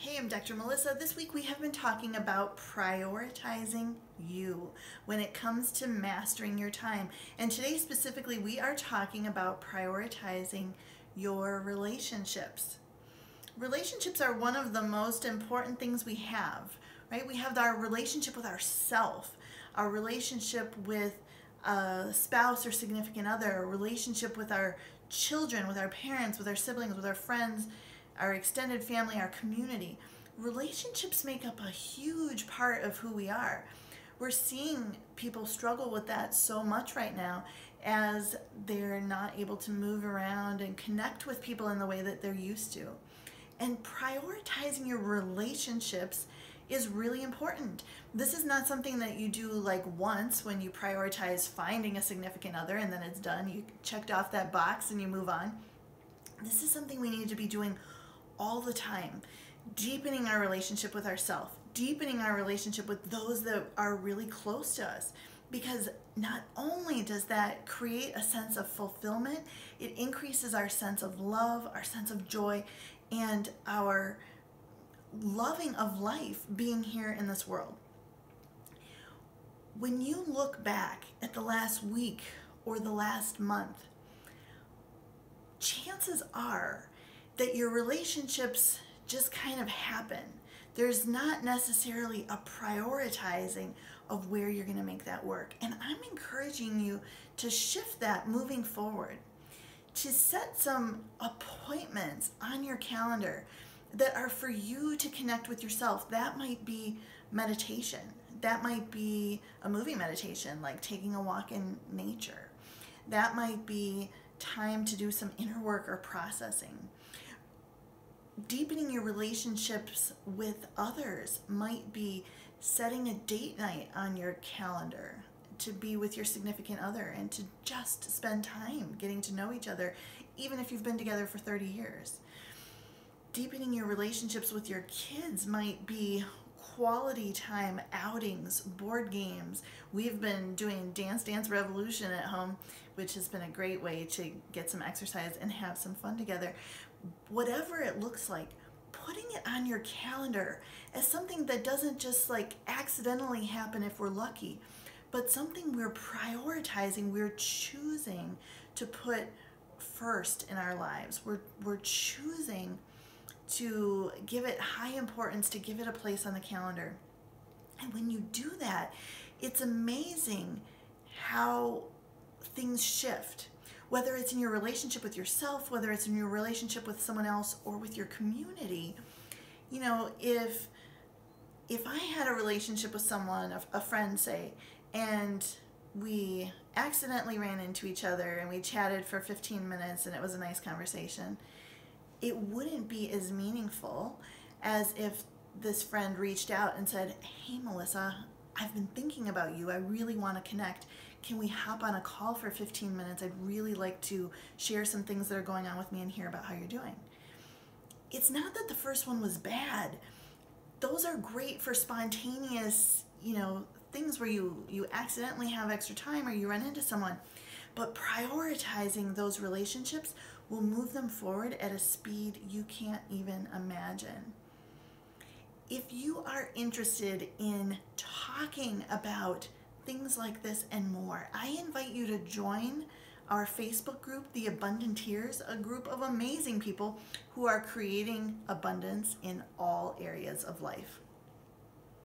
Hey, I'm Dr. Melissa. This week we have been talking about prioritizing you when it comes to mastering your time. And today specifically we are talking about prioritizing your relationships. Relationships are one of the most important things we have, right? We have our relationship with ourself, our relationship with a spouse or significant other, a relationship with our children, with our parents, with our siblings, with our friends, our extended family, our community. Relationships make up a huge part of who we are. We're seeing people struggle with that so much right now as they're not able to move around and connect with people in the way that they're used to. And prioritizing your relationships is really important. This is not something that you do like once when you prioritize finding a significant other and then it's done. You checked off that box and you move on. This is something we need to be doing all the time, deepening our relationship with ourselves, deepening our relationship with those that are really close to us. Because not only does that create a sense of fulfillment, it increases our sense of love, our sense of joy, and our loving of life being here in this world. When you look back at the last week or the last month, chances are that your relationships just kind of happen. There's not necessarily a prioritizing of where you're going to make that work. And I'm encouraging you to shift that moving forward, to set some appointments on your calendar that are for you to connect with yourself. That might be meditation. That might be a movie meditation, like taking a walk in nature. That might be time to do some inner work or processing deepening your relationships with others might be setting a date night on your calendar to be with your significant other and to just spend time getting to know each other, even if you've been together for 30 years. Deepening your relationships with your kids might be quality time outings, board games. We've been doing Dance Dance Revolution at home, which has been a great way to get some exercise and have some fun together whatever it looks like, putting it on your calendar as something that doesn't just like accidentally happen if we're lucky, but something we're prioritizing, we're choosing to put first in our lives. We're, we're choosing to give it high importance, to give it a place on the calendar. And when you do that, it's amazing how things shift whether it's in your relationship with yourself, whether it's in your relationship with someone else or with your community. You know, if if I had a relationship with someone, a, a friend say, and we accidentally ran into each other and we chatted for 15 minutes and it was a nice conversation, it wouldn't be as meaningful as if this friend reached out and said, Hey, Melissa, I've been thinking about you. I really want to connect. Can we hop on a call for 15 minutes? I'd really like to share some things that are going on with me and hear about how you're doing. It's not that the first one was bad. Those are great for spontaneous, you know, things where you you accidentally have extra time or you run into someone. But prioritizing those relationships will move them forward at a speed you can't even imagine. If you are interested in talking about things like this and more, I invite you to join our Facebook group, The Abundanteers, a group of amazing people who are creating abundance in all areas of life.